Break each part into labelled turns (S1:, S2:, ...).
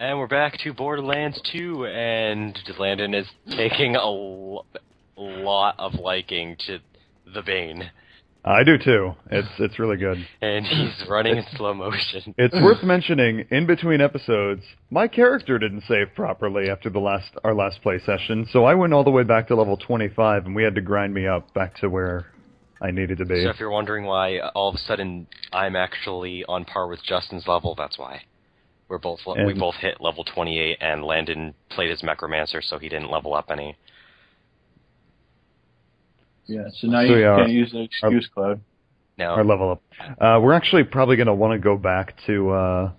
S1: And we're back to Borderlands 2, and Landon is taking a lo- lot of liking to the Bane.
S2: I do too. It's it's really good.
S1: And he's running in slow motion.
S2: It's worth mentioning in between episodes, my character didn't save properly after the last our last play session, so I went all the way back to level 25 and we had to grind me up back to where I needed to be.
S1: So if you're wondering why all of a sudden I'm actually on par with Justin's level, that's why. We're both we both hit level 28, and Landon played as Necromancer, so he didn't level up any.
S3: Yeah, so now
S2: So,
S3: you
S2: yeah,
S3: can't use the excuse, Cloud.
S1: No,
S2: Our level up. Uh, we're actually probably going to want to go back to, uh,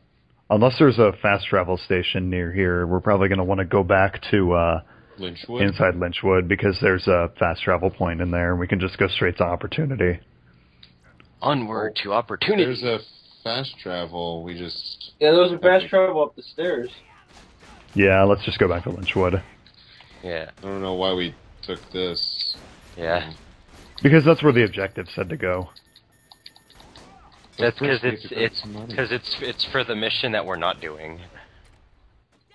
S2: unless there's a fast travel station near here, we're probably going to want to go back to uh,
S4: Lynchwood.
S2: inside Lynchwood because there's a fast travel point in there and we can just go straight to Opportunity.
S1: onward to opportunity.
S4: There's a fast travel. We just
S3: Yeah, there was a fast travel up the stairs.
S2: Yeah, let's just go back to Lynchwood.
S1: Yeah,
S4: I don't know why we took this.
S1: yeah.
S2: Because that's where the objective said to go.
S1: That's because it's
S4: have to grab
S1: it's because it's it's for the mission that we're not doing.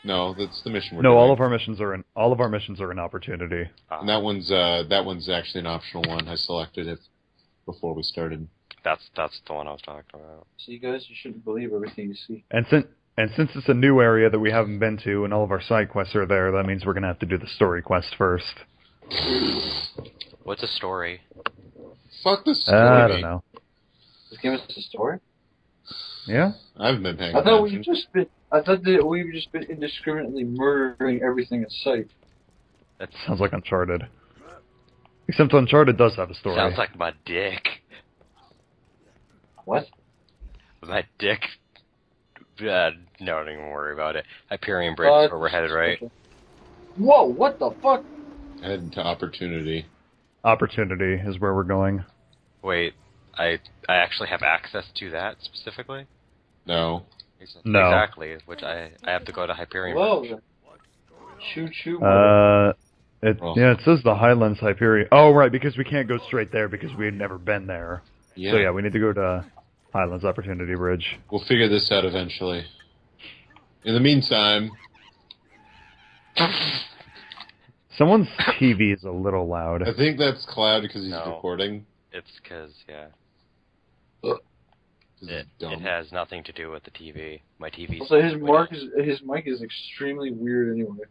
S4: no, that's the mission. We're
S2: no,
S4: doing.
S2: all of our missions are in all of our missions are an Opportunity.
S1: Uh,
S4: And that one's uh that one's actually an optional one. I selected it before we started.
S1: That's that's the one I was talking about.
S3: See, guys, you shouldn't believe everything you see.
S2: And since and since it's a new area that we haven't been to and all of our side quests are there, that means we're gonna have to do the story quest first.
S1: What's a story?
S4: Fuck this.
S2: Uh, I don't know.
S3: Just give us a story.
S2: Yeah?
S4: I haven't been paying
S3: I thought
S4: attention.
S3: we've just been. I thought that we've just been indiscriminately murdering everything in sight.
S1: That
S2: Sounds like Uncharted. Except Uncharted does have a story.
S1: sounds like my dick.
S3: What?
S1: That dick. Uh, no, don't even worry about it. Hyperion Bridge
S3: Uh,
S1: is where we're headed, right?
S3: Whoa! What the fuck?
S4: Head to opportunity.
S2: Opportunity is where we're going.
S1: Wait, I I actually have access to that specifically.
S4: No.
S1: Ex-
S2: No.
S1: Exactly, which I I have to go to Hyperion.
S3: Whoa!
S1: Bridge.
S3: Shoot, shoot.
S2: Uh it,
S4: Well.
S2: yeah, it says the Highlands Hyperion. Oh, right, because we can't go straight there because we had never been there.
S4: Yeah.
S2: So yeah, we need to go to Highlands Opportunity Bridge.
S4: We'll figure this out eventually. In the meantime,
S2: Someone's TV is a little loud.
S4: I think that's Cloud because he's
S1: No.
S4: recording.
S1: It's because yeah.
S4: he's
S1: it, it has nothing to do with the TV. My TV.
S3: Also, his mark is his mic is extremely weird anyway.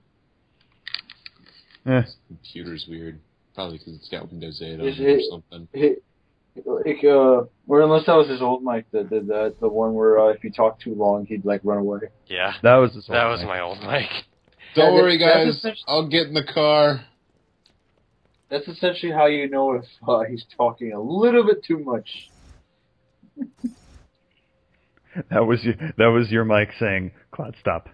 S2: Eh,
S4: Computer's weird. Probably because it's got Windows 8 on
S3: Is
S4: it or something.
S3: He, like, uh, or unless that was his old mic that did that, the one where uh, if you talk too long, he'd like run away.
S1: Yeah,
S2: that was his
S1: that
S2: whole
S1: was
S2: thing.
S1: my old mic.
S4: Don't
S3: Yeah,
S4: worry, guys.
S3: essentially-
S4: I'll get in the car.
S3: That's essentially how you know if uh, he's talking a little bit too much.
S2: That was your, that was your mic saying, "Cloud, stop."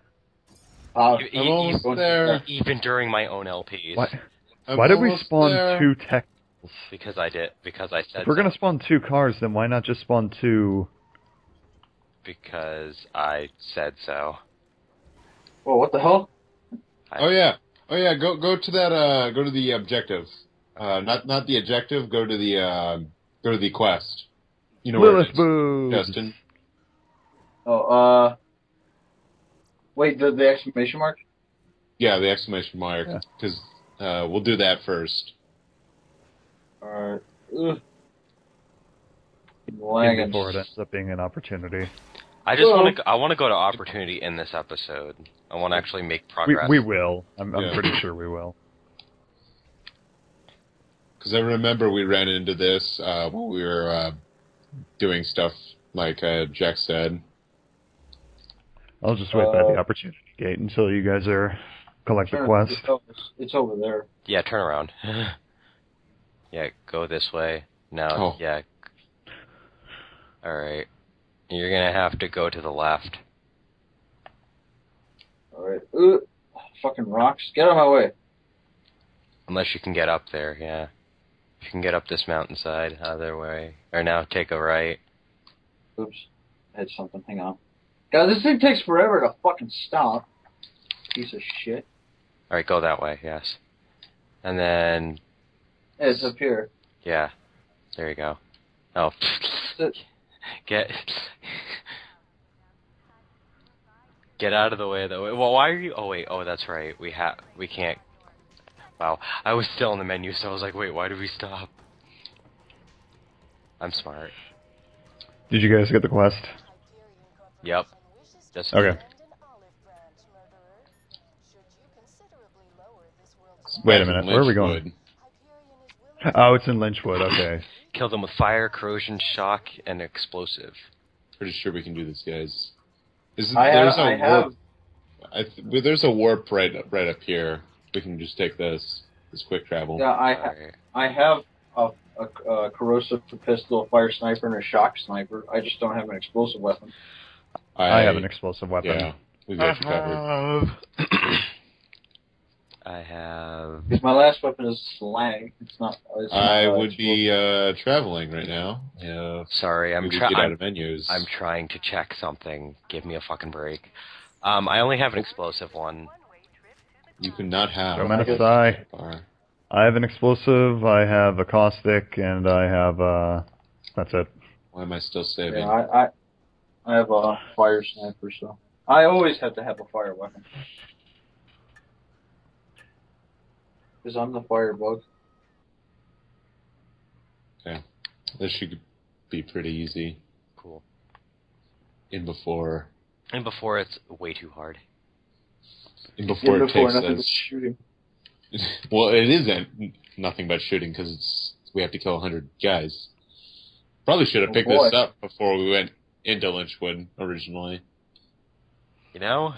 S3: Uh,
S1: E-
S4: I'm
S1: e- e-
S4: there.
S1: Even during my own LPs,
S2: Why, why did we spawn
S4: there.
S2: two tech?
S1: Because I did because I said
S2: If we're
S1: so.
S2: gonna spawn two cars, then why not just spawn two?
S1: because I said so.
S3: Well, what the hell?
S4: Oh yeah, oh yeah. Go go to that. Uh, go to the objective. Uh, not not the objective. Go to the uh, go to the quest. You know where it
S2: Lilith
S4: is,
S2: boobs.
S4: Justin.
S3: Oh, uh, wait, the the exclamation mark?
S4: Yeah, the exclamation mark.
S2: Yeah.
S4: Because uh, we'll do that first.
S3: Alright. Ugh.
S2: Even
S3: Lagging.
S2: Before it ends up being an opportunity.
S1: I just
S3: Well-
S1: want to I want to go to opportunity in this episode. I want to actually make progress.
S2: we will. I'm, I'm pretty sure we will.
S4: Because I remember we ran into this uh, when we were uh, doing stuff like uh, Jack said.
S2: I'll just wait by
S3: Uh,
S2: the opportunity gate until you guys are collect the quest.
S3: It's over, it's over there.
S1: Yeah, turn around. yeah, go this way. Now,
S4: Oh.
S1: yeah. All right. You're gonna have to go to the left.
S3: Alright. Ugh. Fucking rocks. Get out of my way.
S1: Unless you can get up there, yeah. If you can get up this mountainside, other way. Or now take a right.
S3: Oops. I had something. Hang on. God, this thing takes forever to fucking stop. Piece of shit.
S1: Alright, go that way, yes. And then,
S3: Yeah, it's up here.
S1: yeah. There you go. Oh. Get. Get out of the way, though. Well, why are you? Oh wait. Oh, that's right. We have. We can't. Wow. I was still in the menu, so I was like, wait, why did we stop? I'm smart.
S2: Did you guys get the quest?
S1: Yep. Just
S2: Okay. Wait a minute, where are we going?
S4: Lynchwood.
S2: Oh, it's in Lynchwood. Okay.
S1: Kill them with fire, corrosion, shock, and explosive.
S4: Pretty sure we can do this, guys. Is,
S3: I have,
S4: there's a
S3: I
S4: warp. I th- well, there's a warp right right up here. We can just take this. This quick travel.
S3: yeah, I, ha-
S1: Alright.
S3: I have a, a, a corrosive pistol, a fire sniper, and a shock sniper. I just don't have an explosive weapon.
S2: I have an explosive weapon.
S4: Yeah, we got you covered.
S1: I have.
S3: Because my last weapon is slang. It's not. It's not
S4: I
S3: uh,
S4: would be uh, traveling right now. Yeah,
S1: Sorry, I'm
S4: we
S1: trying.
S4: get out of menus.
S1: I'm trying to check something. Give me a fucking break. Um, I only have an explosive one.
S4: you cannot have.
S2: Gomenasai.
S4: Bar.
S2: I have an explosive. I have a caustic, and I have uh. That's it.
S4: Why am I still saving?
S3: Yeah, I, I I have a fire sniper, so I always have to have a fire weapon. Because I'm the firebug. Okay.
S4: This should be pretty easy.
S1: Cool.
S4: In before,
S1: And before it's way too hard.
S4: in before
S3: Yeah,
S4: it takes
S3: nothing but
S4: us.
S3: shooting.
S4: well, it isn't nothing but shooting because it's we have to kill hundred guys. Probably should have
S3: Oh,
S4: picked
S3: boy.
S4: this up before we went into Lynchwood originally.
S1: You know?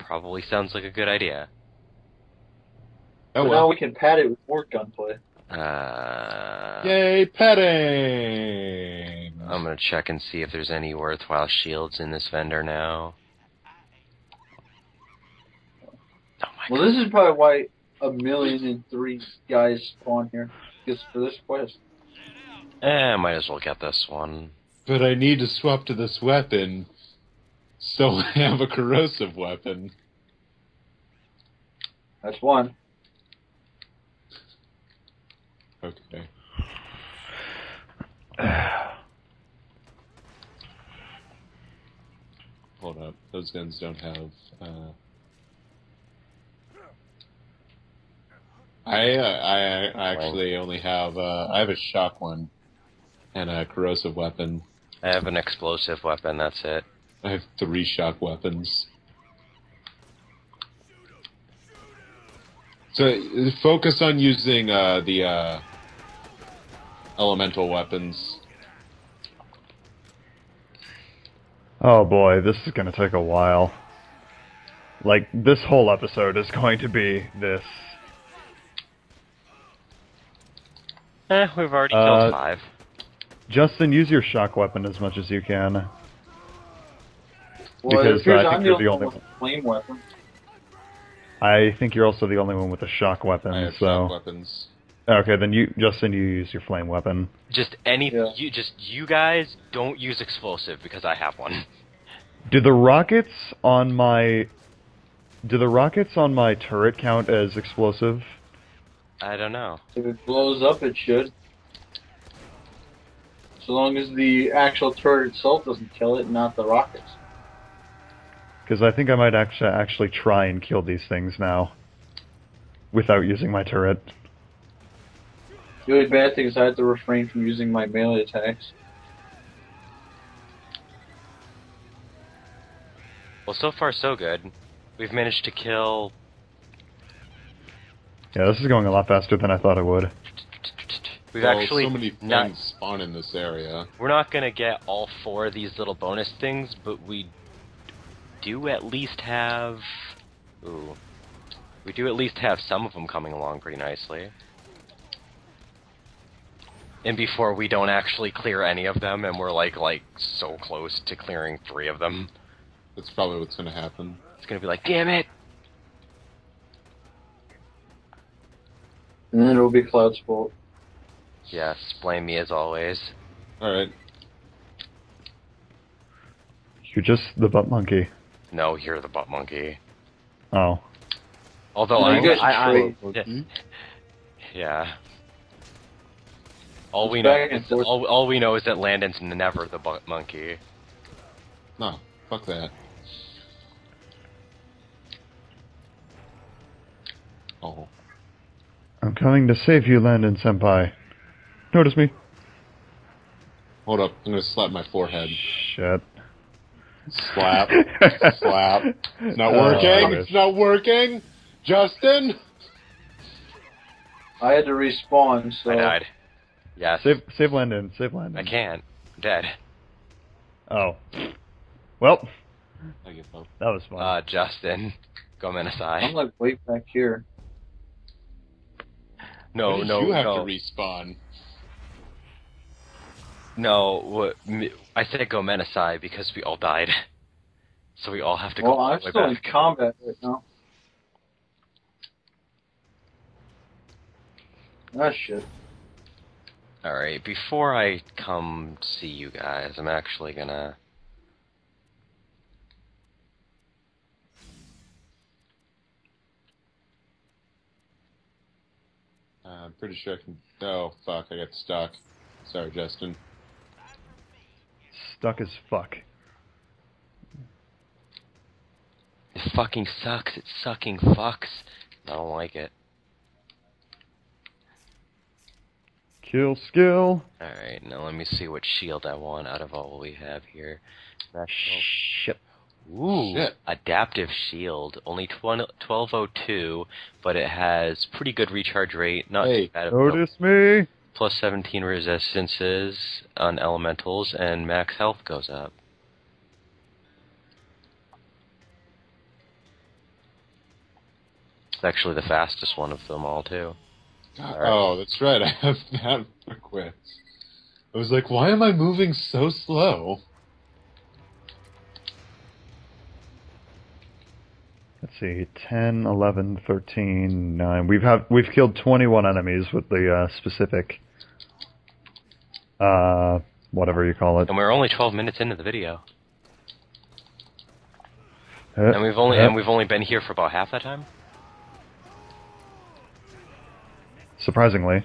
S1: Probably sounds like a good idea.
S4: Oh
S3: but now
S4: well!
S3: we can pad it with more gunplay.
S1: Uh,
S4: Yay, petting!
S1: I'm gonna check and see if there's any worthwhile shields in this vendor now. Oh my
S3: Well, this is probably why a million and three guys spawn here. Just for this quest.
S1: god. Eh, might as well get this one.
S4: But I need to swap to this weapon, so I have a corrosive weapon.
S3: That's one.
S4: Okay. Hold up. Those guns don't have. Uh... I uh, I I actually only have uh, I have a shock one and a corrosive weapon.
S1: I have an explosive weapon, that's it.
S4: I have three shock weapons. So focus on using uh, the uh, elemental weapons.
S2: Oh boy, this is gonna take a while. Like this whole episode is going to be this.
S1: Eh, we've already
S2: Uh,
S1: killed five.
S2: Justin, use your shock weapon as much as you can.
S3: Well,
S2: Because,
S3: it appears
S2: uh, I
S3: I'm
S2: think you're the
S3: only
S2: only
S3: one with a flame weapon.
S2: I think you're also the only one with a shock
S4: I
S2: weapon,
S4: have
S2: so
S4: shock weapons.
S2: Okay. Then you, Justin, you use your flame weapon.
S1: Just any,
S3: Yeah.
S1: you just you guys don't use explosive because I have one.
S2: Do the rockets on my do the rockets on my turret count as explosive?
S1: I don't know.
S3: If it blows up, it should. So long as the actual turret itself doesn't kill it, not the rockets.
S2: Because I think I might actually actually try and kill these things now without using my turret.
S3: The only bad thing is I have to refrain from using my melee attacks.
S1: Well, so far so good. We've managed to kill.
S2: Yeah, this is going a lot faster than I thought it would.
S1: We've
S4: Well,
S1: actually
S4: so many things
S1: not.
S4: spawn in this area.
S1: We're not gonna get all four of these little bonus things, but we do at least have. Ooh. We do at least have some of them coming along pretty nicely. And before we don't actually clear any of them, and we're like like so close to clearing three of them,
S4: That's probably what's going to happen.
S1: it's gonna be like, damn it!
S3: And then it'll be Cloud's fault.
S1: Yes, blame me as always.
S4: All right.
S2: You're just the butt monkey.
S1: No, you're the butt monkey.
S2: Oh.
S1: Although
S3: No,
S1: I,
S3: you guys
S1: I, I,
S3: trade.
S1: Mm-hmm. yeah. All we know is all, all we know is that Landon's never the monkey.
S4: No, fuck that. Oh.
S2: I'm coming to save you, Landon Senpai. Notice me.
S4: Hold up, I'm gonna slap my forehead.
S2: Shit.
S4: Slap. slap. It's not
S2: oh,
S4: working. It's not working. Justin.
S3: I had to respawn, so
S1: I died. Yes.
S2: Save, save Landon. Save Landon.
S1: I can't. I'm dead.
S2: Oh. Well,
S4: I give
S2: that was fun.
S1: Uh, Justin. Go
S3: I'm like way back here.
S1: No,
S4: Why
S1: no,
S4: You have
S1: no.
S4: to respawn.
S1: No, what, m- I said gomenasai because we all died. So we all have to go
S3: Well,
S1: all
S3: I'm
S1: the way
S3: still in combat right now. Ah, shit.
S1: Alright, before I come see you guys, I'm actually gonna...
S4: Uh, I'm pretty sure I can. Oh fuck! I got stuck. Sorry, Justin.
S2: Stuck as fuck.
S1: It fucking sucks, it sucking fucks. I don't like it.
S2: Kill skill.
S1: Alright, now let me see what shield I want out of all we have here. National
S2: Shit.
S1: Ooh,
S4: Shit.
S1: adaptive shield. Only 20, 1202, but it has pretty good recharge rate. Not
S4: Hey,
S1: too bad.
S2: Notice me.
S1: Plus 17 resistances on elementals, and max health goes up. It's actually the fastest one of them all, too. Alright.
S4: Oh, that's right. I have that for. I was like, why am I moving so slow?
S2: Let's see, 10, 11, 13, 9. We've have we've killed 21 enemies with the uh, specific uh whatever you call it.
S1: And we're only 12 minutes into the video.
S2: Uh,
S1: And we've only
S2: uh,
S1: and we've only been here for about half that time.
S2: Surprisingly,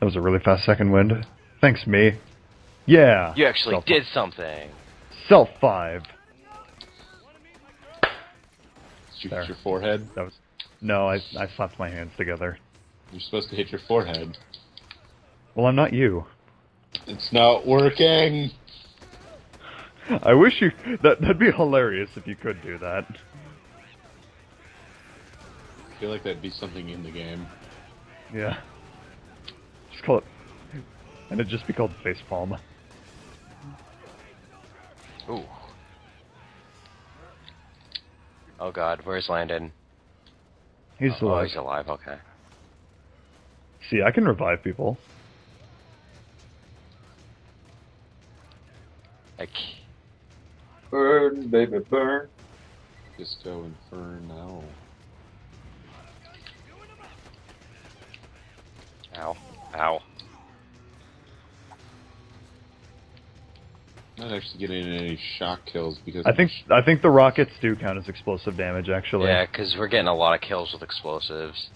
S2: that was a really fast second wind. Thanks, me. Yeah.
S1: You actually
S2: Self-
S1: did something.
S2: Self five.
S4: Did you
S2: There.
S4: hit your forehead?
S2: That was no. I I slapped my hands together.
S4: You're supposed to hit your forehead.
S2: Well, I'm not you.
S4: It's not working.
S2: I wish you that that'd be hilarious if you could do that.
S4: I feel like that'd be something in the game.
S2: Yeah. Just call it, and it'd just be called facepalm.
S1: Ooh. Oh God, where's Landon?
S2: He's
S1: oh, oh,
S2: alive.
S1: he's alive. Okay.
S2: See, I can revive people.
S1: Like...
S3: Burn, baby, burn.
S4: Just Disco Inferno.
S1: Ow. Ow.
S4: Not actually getting any shock kills because
S2: I think I think the rockets do count as explosive damage actually.
S1: Yeah, because we're getting a lot of kills with explosives.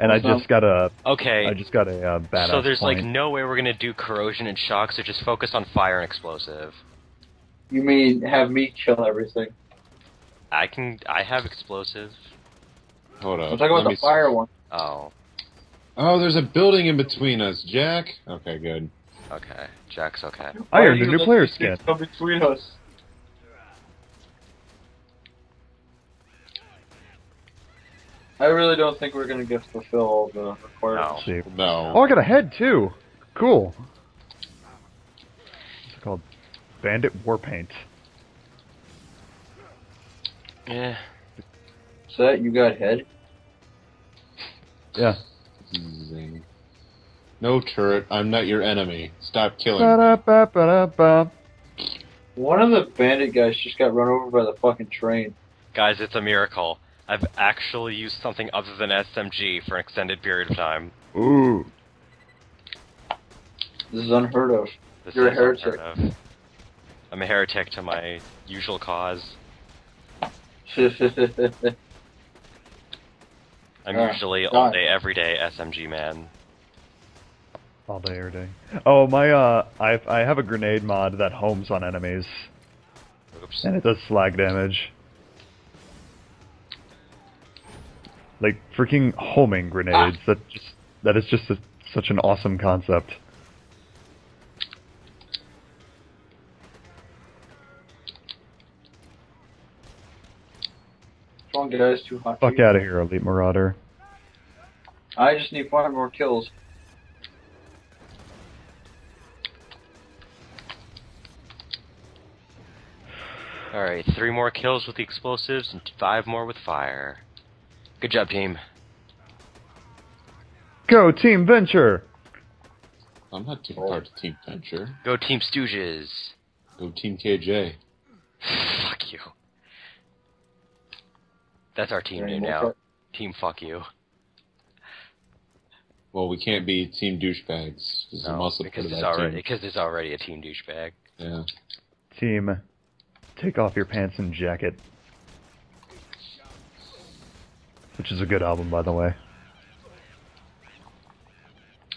S2: And I
S3: Also-
S2: just got a
S1: Okay.
S2: I just got a uh, badass
S1: so there's
S2: point.
S1: like no way we're gonna do corrosion and shock, so just focus on fire and explosive.
S3: You mean have me kill everything?
S1: I can. I have explosive.
S4: Hold on.
S3: I'm talking about the fire one.
S1: Oh.
S4: Oh, there's a building in between us, Jack. Okay, good.
S1: Okay. Jack's okay.
S2: I
S3: Why
S2: earned
S3: do
S2: a new
S3: let
S2: player
S3: these
S2: skin.
S3: Come between us. I really don't think we're gonna get to fulfill all the requirements.
S2: See.
S4: No.
S2: Oh, I got a head too. Cool. It's called Bandit Warpaint.
S1: Yeah.
S3: So that you got head?
S2: Yeah.
S4: Zing. No turret. I'm not your enemy. Stop killing.
S2: Ba-da-ba-ba-da-ba.
S3: One of the bandit guys just got run over by the fucking train.
S1: Guys, it's a miracle. I've actually used something other than SMG for an extended period of time.
S2: Ooh.
S3: This is unheard of.
S1: This
S3: You're a heretic.
S1: unheard of. I'm a heretic to my usual cause.
S3: That's
S1: I'm
S3: Ah,
S1: usually all
S3: God.
S1: day, every day SMG man.
S2: All day, every day. Oh, my, uh, I, I have a grenade mod that homes on enemies,
S1: Oops.
S2: and it does slag damage. like freaking homing grenades. That just that is just a, such an awesome concept.
S3: Come on, guys, too hot.
S2: Fuck out of here, Elite Marauder.
S3: I just need five more kills.
S1: Alright, three more kills with the explosives and five more with fire. Good job, team.
S2: Go Team Venture.
S4: I'm not taking
S3: Oh.
S4: part of Team Venture.
S1: Go Team Stooges.
S4: Go Team KJ.
S1: Fuck you. That's our team name now.
S3: kill-
S1: Team fuck you.
S4: Well, we can't be Team Douchebags. 'cause I'm
S1: No, because
S4: part
S1: it's already
S4: team.
S1: because there's already a team douchebag.
S4: Yeah.
S2: Team, take off your pants and jacket. Which is a good album, by the way.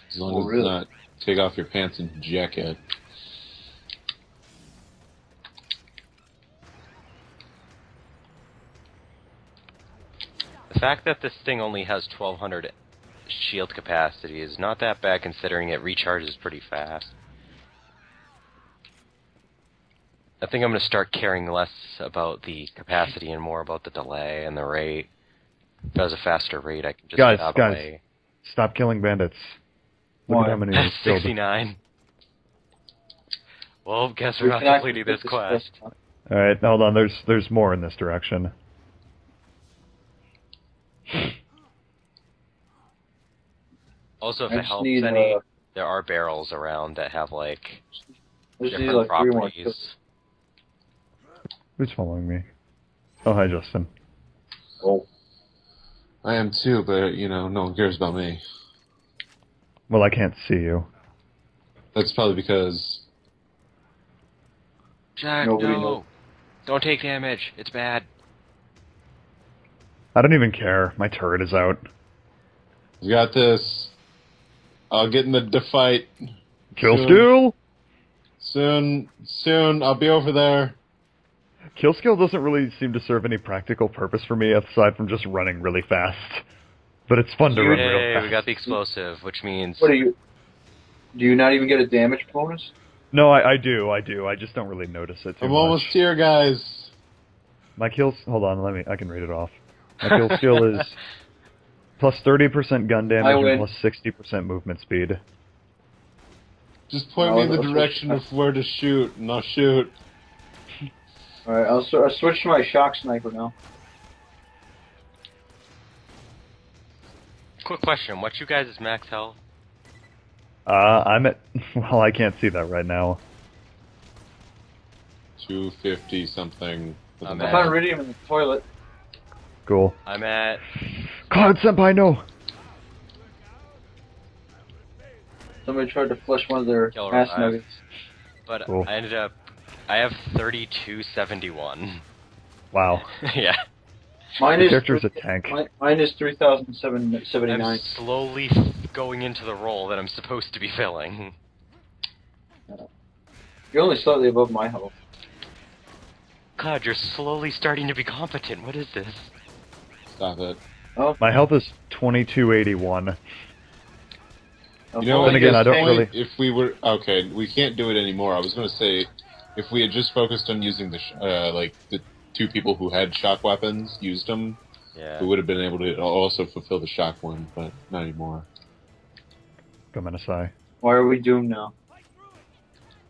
S4: As long
S3: Oh,
S4: as
S3: really?
S4: it's not take off your pants and jacket.
S1: The fact that this thing only has 1200 shield capacity is not that bad considering it recharges pretty fast. I think I'm going to start caring less about the capacity and more about the delay and the rate. If it has a faster rate, I can just
S2: Guys,
S1: get out of
S2: guys.
S1: the.
S2: Stop killing bandits. Look
S3: Why?
S2: at how many we've
S1: 69. Well, guess we're not completing this quest.
S2: All right, hold on. There's there's more in this direction.
S1: Also, if
S3: I
S1: it
S3: just
S1: helps
S3: need,
S1: any,
S3: uh,
S1: there are barrels around that have like
S3: I just need
S1: different
S3: like
S1: properties.
S2: Who's following me? Oh, hi, Justin.
S3: Oh,
S4: I am too, but you know, no one cares about me.
S2: Well, I can't see you.
S4: That's probably because
S1: Jack,
S3: Nobody
S1: no.
S3: knows.
S1: Don't take damage. It's bad.
S2: I don't even care. My turret is out.
S4: we got this. I'll get in the, the fight
S2: Kill
S4: Soon.
S2: skill.
S4: soon. Soon, I'll be over there.
S2: Kill skill doesn't really seem to serve any practical purpose for me aside from just running really fast. But it's fun to run real
S1: Hey,
S2: fast.
S1: we got the explosive, which means
S3: what do you? Do you not even get a damage bonus?
S2: No, I, I do, I do. I just don't really notice it too
S4: I'm
S2: much.
S4: almost here, guys.
S2: My kills. Hold on, let me. I can read it off. My kill skill is plus thirty percent gun damage
S3: win.
S2: and plus sixty percent movement speed.
S4: Just point me in the
S3: okay.
S4: direction of where to shoot, and I'll shoot.
S3: All right, I'll, s- I'll switch to my shock sniper now.
S1: quick question: What's you guys' max health?
S2: Uh, I'm at. Well, I can't see that right now.
S4: 250 something.
S1: I'm
S4: a
S3: I
S1: at-
S3: found iridium in the toilet.
S2: Cool.
S1: I'm at
S2: God, senpai, no.
S3: Somebody tried to flush one of their
S1: Kill
S3: ass
S1: revive.
S3: nuggets.
S1: but
S2: Cool.
S1: I ended up I have 3271.
S2: Wow.
S1: yeah.
S3: Mine
S2: The
S3: is
S2: character's a tank.
S3: Mine, mine is three thousand seven seventy
S1: I'm slowly going into the role that I'm supposed to be filling.
S3: You're only slightly above my health.
S1: God, you're slowly starting to be competent. What is this?
S4: Stop it.
S3: Oh,
S2: My health is twenty two eighty one.
S4: You know,
S2: Then
S4: at
S2: again, I don't really-
S4: If we were okay, we can't do it anymore. I was going to say, if we had just focused on using the sh- uh, like the two people who had shock weapons used them,
S1: Yeah.
S4: we would have been able to also fulfill the shock one, but not anymore
S2: Gomenasai.
S3: Why are we doomed now?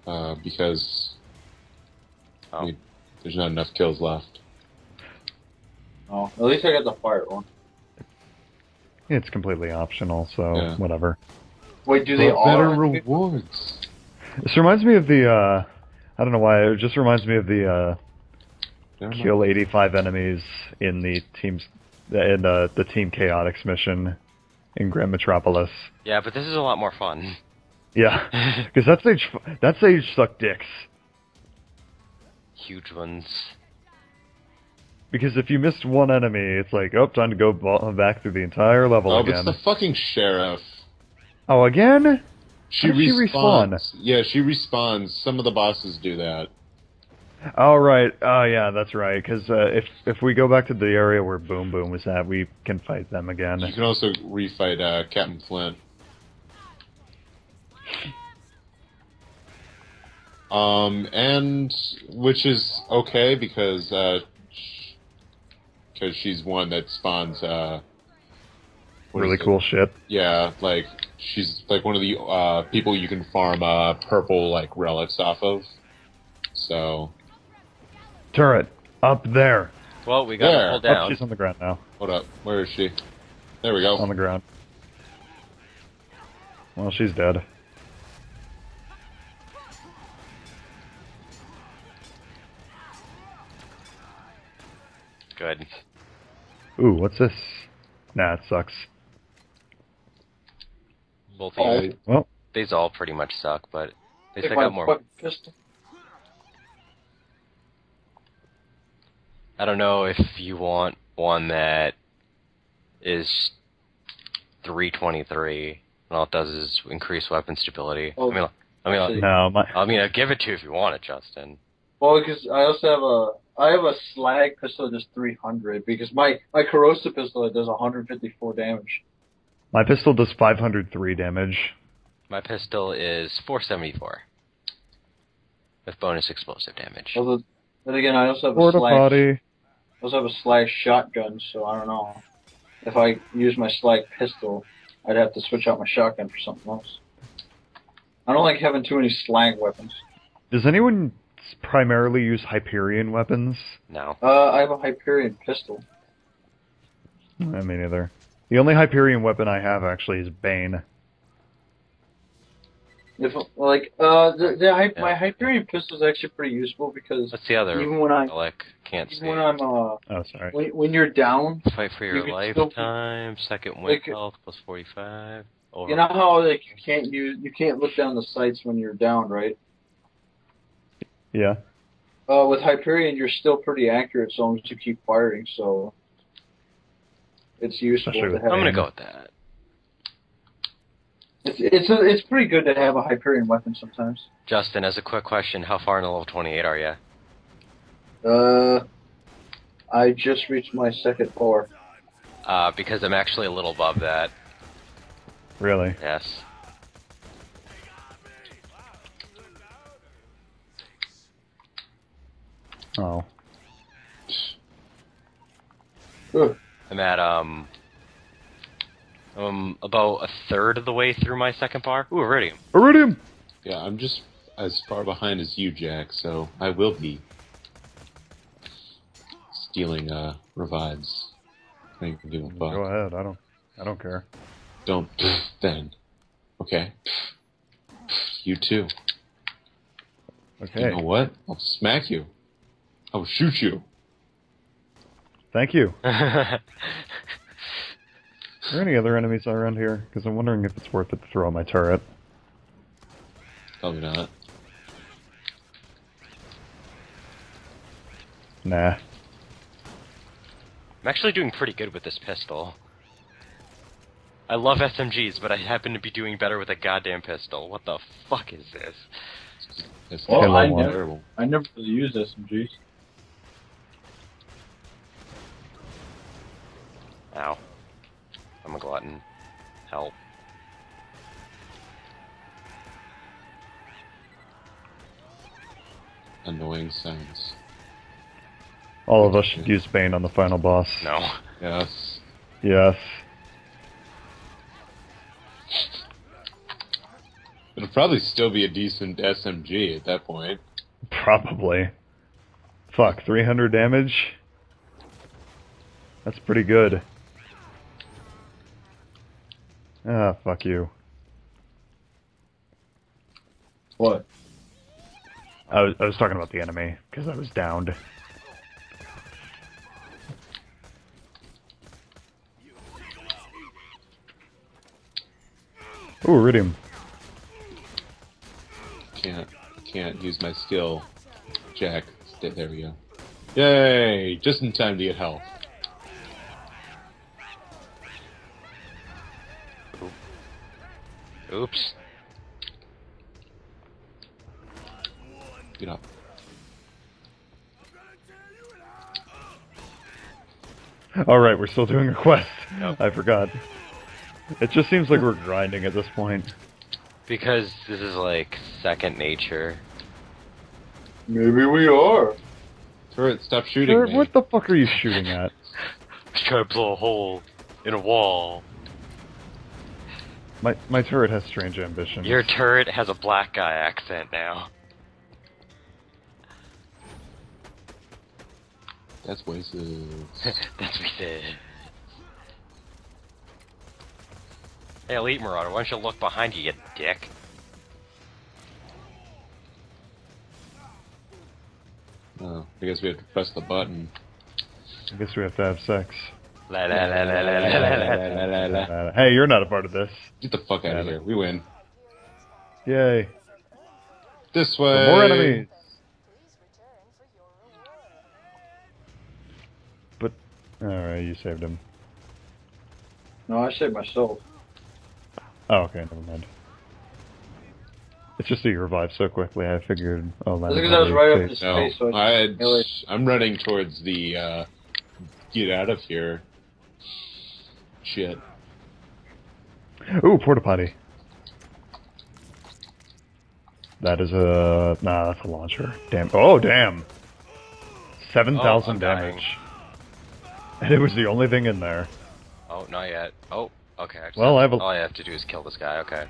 S4: uh, because
S1: Oh.
S4: we, there's not enough kills left.
S3: Oh, at least I got the fire one.
S2: It's completely optional, so
S4: Yeah.
S2: whatever.
S3: Wait, do they
S4: But
S3: all?
S4: better
S3: have
S4: rewards?
S2: This reminds me of the. uh I don't know why. It just reminds me of the uh
S4: Never mind.
S2: kill eighty five enemies in the teams in uh, the Team Chaotix mission in Grand Metropolis.
S1: Yeah, but this is a lot more fun.
S2: Yeah, because that stage that stage sucked dicks.
S1: Huge ones.
S2: Because if you missed one enemy, it's like, oh, time to go back through the entire level
S4: Oh,
S2: again.
S4: it's the fucking sheriff.
S2: Oh, again?
S4: She
S2: does she respawn?
S4: Yeah, she respawns. Some of the bosses do that.
S2: Oh right. Oh yeah, that's right. Because uh, if if we go back to the area where Boom Boom was at, we can fight them again.
S4: You can also refight uh, Captain Flint. Um, and which is okay because because she's one that spawns uh,
S2: really
S4: is it?
S2: cool shit.
S4: Yeah, like she's like one of the uh, people you can farm uh, purple like relics off of. So
S2: Turret up there.
S1: Well, we got
S4: There.
S1: to pull
S2: Oh,
S1: down.
S2: she's on the ground now.
S4: hold up, where is she? There we go.
S2: On the ground. Well, she's dead.
S1: Good.
S2: Ooh, what's this? Nah, it sucks.
S1: Both
S3: Oh.
S1: of these,
S2: Well,
S1: these all pretty much suck, but at least
S3: Take
S1: I got more.
S3: fucking pistol.
S1: I don't know if you want one that is 323, and all it does is increase weapon stability.
S3: Oh,
S1: I mean, I mean,
S3: actually-
S2: no, my
S1: I mean, I'd give it to you if you want it, Justin.
S3: Well, because I also have a I have a slag pistol that does 300 because my my corrosive pistol that does 154 damage.
S2: my pistol does 503 damage.
S1: My pistol is 474 with bonus explosive damage.
S3: Although, then again, I also have a
S2: Porta
S3: slag.
S2: potty.
S3: I also have a slag shotgun, so I don't know. If I use my slag pistol, I'd have to switch out my shotgun for something else. I don't like having too many slag weapons.
S2: Does anyone primarily use Hyperion weapons?
S1: No.
S3: Uh, I have a Hyperion pistol.
S2: I mean, neither. The only Hyperion weapon I have actually is Bane.
S3: If like uh, the, the
S1: Yeah.
S3: my Hyperion pistol is actually pretty useful because
S1: What's the other
S3: even when I
S1: like Can't see.
S3: even when I'm uh
S2: Oh, sorry.
S3: when, when you're down,
S1: Fight for
S3: you
S1: your
S3: still-
S1: lifetime. Second win
S3: Like-
S1: health plus 45. Over.
S3: you know how like you can't use you can't look down the sights when you're down, right?
S2: Yeah.
S3: Uh, with Hyperion, you're still pretty accurate so long as you keep firing. So it's useful
S2: Especially
S3: to have.
S1: I'm gonna go with that.
S3: It's it's a, it's pretty good to have a Hyperion weapon sometimes.
S1: Justin, as a quick question, how far in the level 28 are you?
S3: Uh, I just reached my second floor.
S1: Uh, because I'm actually a little above that.
S2: Really?
S1: Yes.
S2: Oh.
S3: Ugh.
S1: I'm at um um about a third of the way through my second bar. Ooh, iridium.
S2: Iridium!
S4: Yeah, I'm just as far behind as you, Jack, so I will be stealing uh, revives. I ain't gonna give a fuck.
S2: Go ahead. I don't. I don't care.
S4: Don't then. Okay. You too.
S2: Okay.
S4: You know what? I'll smack you. I'll shoot you.
S2: Thank you. Are there any other enemies around here? Because I'm wondering if it's worth it to throw my turret.
S4: Probably not.
S2: Nah.
S1: I'm actually doing pretty good with this pistol. I love SMGs, but I happen to be doing better with a goddamn pistol. What the fuck is this?
S4: That's
S3: Well,
S2: I never-
S3: I never really used SMGs.
S1: Ow. I'm a glutton. Help.
S4: Annoying sounds.
S2: All of us should use Bane on the final boss.
S1: No.
S4: Yes.
S2: Yes.
S4: It'll probably still be a decent SMG at that point.
S2: Probably. Fuck, 300 damage? That's pretty good. Ah, fuck you.
S3: What?
S2: I was, I was talking about the enemy, because I was downed. Ooh, Iridium.
S4: Can't can't use my skill. Jack. There we go. Yay! Just in time to get health.
S1: Oops.
S4: Get up.
S2: Alright, we're still doing a quest.
S1: Nope.
S2: I forgot. It just seems like we're grinding at this point.
S1: Because this is like second nature.
S3: Maybe we are.
S4: Turret, stop shooting
S2: Turret,
S4: me.
S2: What the fuck are you shooting at?
S1: I was trying to blow a hole in a wall.
S2: My my turret has strange ambitions.
S1: Your turret has a black guy accent now.
S4: That's racist.
S1: That's what he said. Hey, Elite Marauder, why don't you look behind you, you dick?
S4: oh, I guess we have to press the button.
S2: I guess we have to have sex. Uh, hey, you're not a part of this.
S4: Get the fuck out of here. We win.
S2: Yay.
S4: This way.
S2: More enemies. But alright, you saved him.
S3: No, I saved myself.
S2: Oh, okay, never mind. It's just that you revived so quickly. I figured. Oh,
S3: That's because I was right up his
S4: No,
S3: face. So
S4: I? I'm running towards the uh, get out of here. Shit.
S2: Ooh, porta potty. That is a nah. That's a launcher. Damn. Oh, damn. Seven
S1: Oh,
S2: thousand
S1: dying.
S2: damage. And it was the only thing in there.
S1: Oh, not yet. Oh, okay.
S2: Well, I have a-
S1: all I have to do is kill this guy. Okay.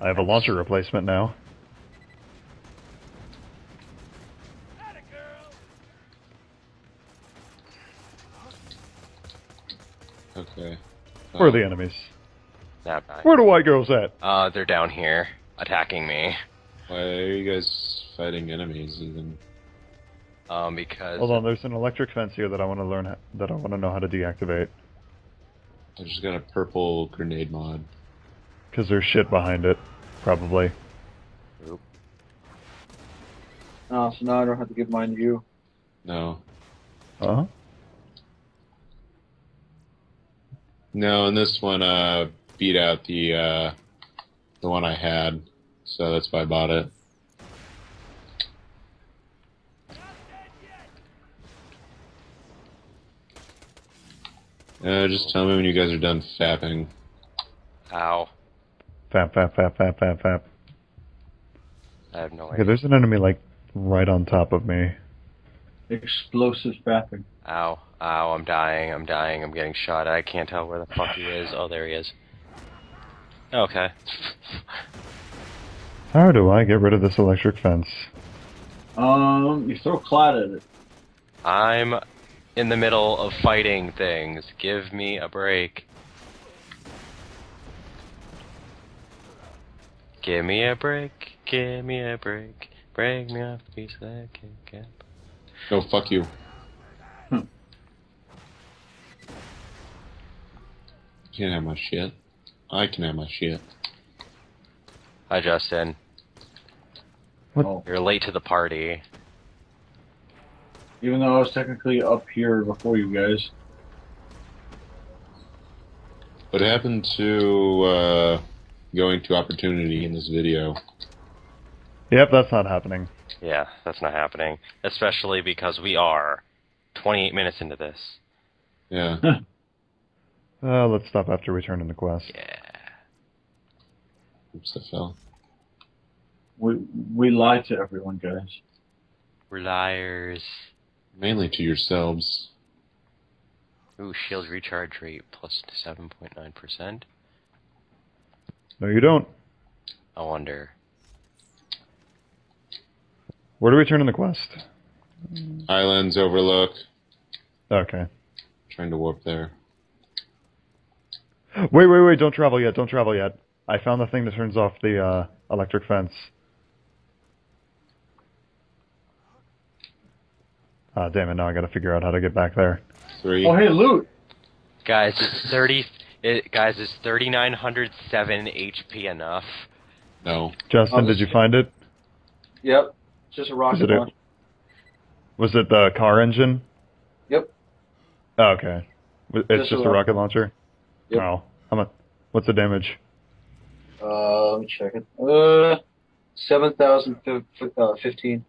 S2: I have a launcher replacement now.
S4: Okay.
S2: Where are the enemies?
S1: Nah, I'm dying.
S2: Where do I girls at?
S1: Uh, they're down here, attacking me.
S4: Why are you guys fighting enemies even?
S1: Um, because
S2: Hold on, there's an electric fence here that I want to learn how, that I want to know how to deactivate
S4: I just got a purple grenade mod.
S2: because there's shit behind it, probably.
S3: Oh, so now I don't have to give mine to you.
S4: No.
S2: Uh huh.
S4: No, and this one uh beat out the uh the one I had. So that's why I bought it. Uh, just tell me when you guys are done fapping.
S1: ow,
S2: Fap, fap, fap, fap, fap, fap.
S1: I have no
S2: Okay,
S1: idea.
S2: there's an enemy like right on top of me.
S3: Explosive fapping.
S1: Ow, ow, I'm dying, I'm dying, I'm getting shot. I can't tell where the fuck he is. Oh, there he is. Okay.
S2: How do I get rid of this electric fence?
S3: Um, you throw cloud at it.
S1: I'm in the middle of fighting things. Give me a break. Give me a break. Give me a break. Break me off a piece of that Kit Kat.
S4: No, fuck you.
S3: Hmm.
S4: You can't have my shit. I can have my shit.
S1: Hi, Justin.
S2: What?
S3: Oh.
S1: You're late to the party.
S3: Even though I was technically up here before you guys.
S4: What happened to uh, going to opportunity in this video?
S2: Yep, that's not happening.
S1: Yeah, that's not happening. Especially because we are 28 minutes into this.
S4: Yeah.
S2: Uh, let's stop after we turn in the quest.
S1: Yeah.
S4: Oops, I fell.
S3: We we lie to everyone, guys.
S1: We're liars.
S4: Mainly to yourselves.
S1: Ooh, shield recharge rate plus 7.9%.
S2: No, you don't.
S1: I wonder.
S2: Where do we turn in the quest?
S4: Islands Overlook.
S2: Okay.
S4: Trying to warp there.
S2: Wait, wait, wait! Don't travel yet. Don't travel yet. I found the thing that turns off the uh, electric fence. Ah, damn it! Now I got to figure out how to get back there.
S4: Three.
S3: Oh, hey, loot.
S1: Guys, it's 30. It, guys, is 3,907 HP enough?
S4: No.
S2: Justin,
S3: Oh,
S2: did you find it?
S3: Yep. Just a rocket
S2: it a-
S3: launch.
S2: Was it the car engine?
S3: Yep.
S2: Oh, okay. It's
S3: Just
S2: just,
S3: a
S2: a
S3: rocket-
S2: rocket launcher.
S3: Yep.
S2: Wow. How much? What's the damage?
S3: Uh, let me check it. Uh, seven thousand uh, fifteen.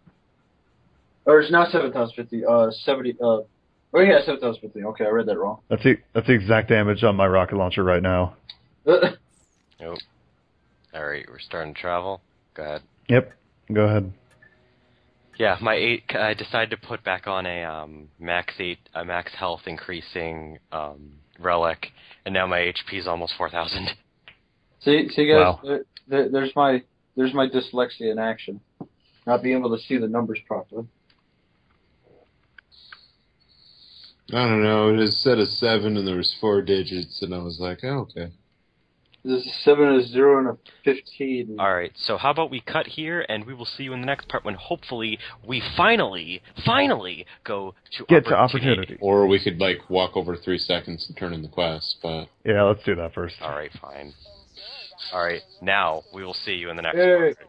S3: Or it's not seven thousand fifty. Uh, seventy. Uh, Oh yeah, so that was 15. Okay, I read that wrong.
S2: That's the that's the exact damage on my rocket launcher right now.
S1: Nope. Alright, we're starting to travel. Go ahead.
S2: Yep. Go ahead.
S1: Yeah, my eight. I decided to put back on a um, max eight, a max health increasing um, relic, and now my HP is almost four thousand.
S3: see, see, guys,
S2: Wow.
S3: there, there, there's my there's my dyslexia in action. Not being able to see the numbers properly.
S4: I don't know. It said a seven, and there was four digits, and I was like, oh, okay.
S3: There's a seven, a zero, and a fifteen.
S1: All right, so how about we cut here, and we will see you in the next part when hopefully we finally, finally go to
S2: Get to opportunity.
S4: Or we could like walk over three seconds and turn in the quest, but
S2: Yeah, let's do that first.
S1: All right, fine. All right, now we will see you in the next
S3: Hey.
S1: part.